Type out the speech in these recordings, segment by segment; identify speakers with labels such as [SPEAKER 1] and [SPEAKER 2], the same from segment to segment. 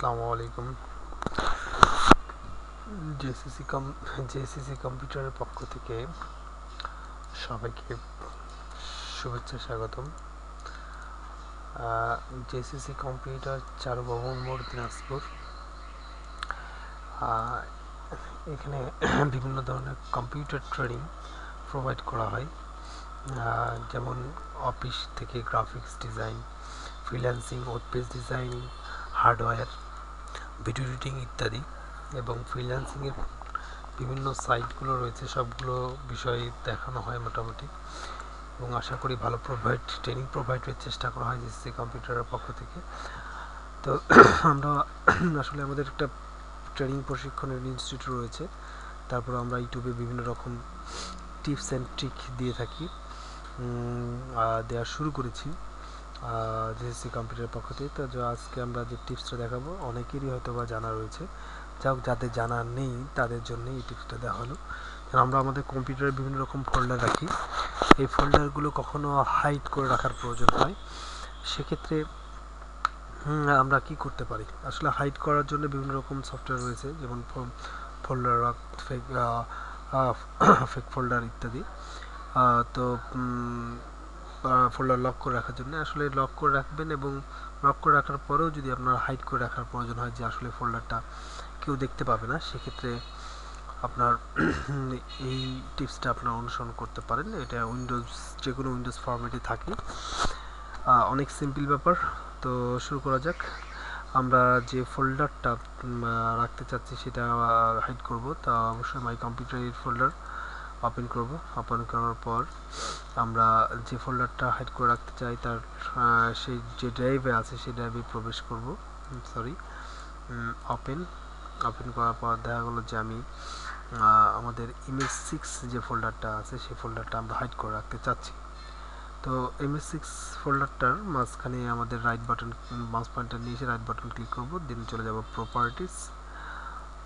[SPEAKER 1] আসসালামু আলাইকুম। জেসিসি কম, জেসিসি কম্পিউটারের পক্ষ থেকে সবাইকে শুভেচ্ছা স্বাগতম। জেসিসি কম্পিউটার চারুভবন মোড় দিনাজপুর। এখানে বিভিন্ন ধরনের কম্পিউটার ট্রেনিং প্রোভাইড করা হয়। যেমন অফিস থেকে graphics design, freelancing web page designing, hardware video editing ইত্যাদি এবং ফ্রিল্যান্সিংয়ের বিভিন্ন সাইটগুলো রয়েছে, সবগুলো বিষয় দেখানো হয় মোটামুটি। এবং আশা করি ভালো প্রোভাইড ট্রেনিং প্রোভাইডের চেষ্টা করা হয় জিসি কম্পিউটারের পক্ষ থেকে। তো আমরা আসলে আমাদের একটা ট্রেনিং প্রশিক্ষণের ইনস্টিটিউট রয়েছে। তারপর আমরা ইউটিউবে বিভিন্ন রকম টিপস অ্যান্ড ট্রিক দিয়ে থাকি। দেওয়া শুরু করেছি। জেএসসি কম্পিউটারের পক্ষ থেকে। তো আজকে আমরা যে টিপসটা দেখাবো, অনেকেরই হয়তো বা জানা রয়েছে। যাক, যাদের জানা নেই, তাদের জন্য এই টিপসটা দেওয়া হলো। আমরা আমাদের কম্পিউটারে বিভিন্ন রকম ফোল্ডার রাখি। এই ফোল্ডারগুলো কখনো হাইড করে রাখার প্রয়োজন হয়। সেক্ষেত্রে আমরা কি করতে পারি? আসলে হাইড করার জন্য বিভিন্ন রকম সফটওয়্যার রয়েছে, যেমন ফোল্ডার ফেক ফেক ফোল্ডার ইত্যাদি। তো ফোল্ডার লক করে রাখার জন্য। আসলে লক করে রাখবেন এবং লক করে রাখার পরেও যদি আপনার হাইড করে রাখার প্রয়োজন হয় যে আসলে ফোল্ডারটা কেউ দেখতে পাবে না, সেক্ষেত্রে আপনার এই টিপসটা আপনার অনুসরণ করতে পারেন। এটা উইন্ডোজ যে কোনো উইন্ডোজ ফরম্যাটে থাকে অনেক সিম্পল ব্যাপার। তো শুরু করা যাক। আমরা যে ফোল্ডারটা রাখতে চাচ্ছি সেটা হাইড করব। তা অবশ্যই মাই কম্পিউটারের ফোল্ডার ওপেন করব। ওপেন করার পর আমরা যে ফোল্ডারটা হাইড করে রাখতে চাই, তার সেই যে ড্রাইভে আছে, সেই ড্রাইভে প্রবেশ করব। সরি ওপেন ওপেন করার পর দেখা গেলো যে আমি আমাদের ইমেজ সিক্স যে ফোল্ডারটা আছে, সেই ফোল্ডারটা আমরা হাইড করে রাখতে চাচ্ছি। তো এমএস সিক্স ফোল্ডারটার মাঝখানে আমাদের রাইট বাটন মাউস পয়েন্টার নিয়ে এসে রাইট বাটন ক্লিক করব। দেন চলে যাব প্রপার্টিস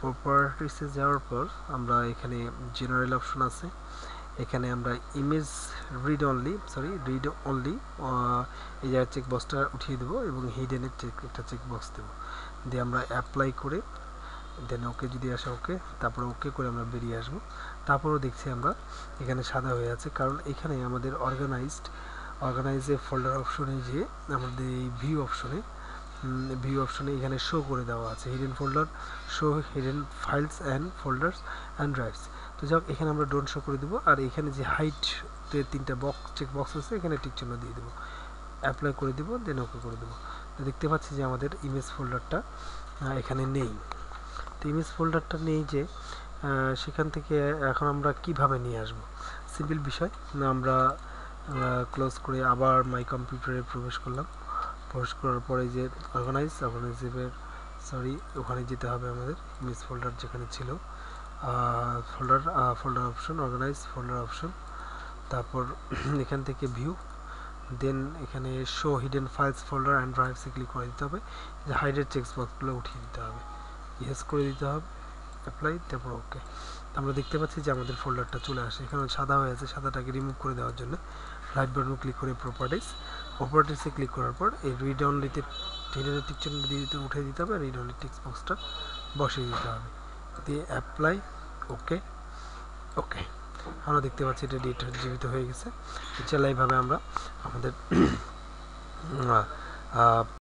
[SPEAKER 1] প্রপার্টিসে যাওয়ার পর আমরা এখানে জেনারেল অপশন আছে। এখানে আমরা image read only sorry read only এই জায়গায় চেক বক্সটা উঠিয়ে দেবো এবং হিডেনের চেক একটা চেক বক্স দেবো। দিয়ে আমরা অ্যাপ্লাই করে দেন ওকে যদি আসে ওকে তারপরে ওকে করে আমরা বেরিয়ে আসব। তারপরেও দেখছি আমরা এখানে সাদা হয়ে আছে, কারণ এখানে আমাদের অর্গানাইজড অর্গানাইজে ফোল্ডার অপশনে যে আমাদের এই ভিউ অপশনে ভিউ অপশনে এখানে শো করে দেওয়া আছে। Hidden folder show hidden files and folders and drives তো যাক, এখানে আমরা ডোন্ট শো করে দেবো। আর এখানে যে হাইটে তিনটা বক্স চেক বক্স আছে, এখানে টিক চিহ্ন দিয়ে দেবো। অ্যাপ্লাই করে দেবো দেন ওকে করে দেবো। তো দেখতে পাচ্ছি যে আমাদের ইমেজ ফোল্ডারটা এখানে নেই। তো ইমেজ ফোল্ডারটা নেই যে সেখান থেকে এখন আমরা কীভাবে নিয়ে আসব? সিম্পল বিষয়। আমরা ক্লোজ করে আবার মাই কম্পিউটারে প্রবেশ করলাম। প্রবেশ করার পরে যে অর্গানাইজ অর্গানাইজের সরি ওখানে যেতে হবে আমাদের ইমেজ ফোল্ডার যেখানে ছিল। Folder folder option organise folder option তারপর এখান থেকে ভিউ দেন এখানে show hidden files folder and ড্রাইভসে click করে দিতে হবে। যে হাইডের চেক বক্সগুলো উঠিয়ে দিতে হবে। ইয়েস করে দিতে হবে অ্যাপ্লাই তারপর ওকে আমরা দেখতে পাচ্ছি যে আমাদের ফোল্ডারটা চলে আসে। এখানে সাদা হয়ে আছে, সাদাটাকে রিমুভ করে দেওয়ার জন্য। রাইট বাটন ক্লিক করে প্রপার্টিস প্রপার্টিসে ক্লিক করার পর এই রিড অনলিতে হিডেন টিক চিহ্ন দিতে উঠে দিতে হবে রিড অনলি টিক্স বক্সটা বসিয়ে দিতে হবে। দিয়ে অ্যাপ্লাই ওকে ওকে আমরা দেখতে পাচ্ছি এটা ডেটা জীবিত হয়ে গেছে। চালাইভাবে আমরা আমাদের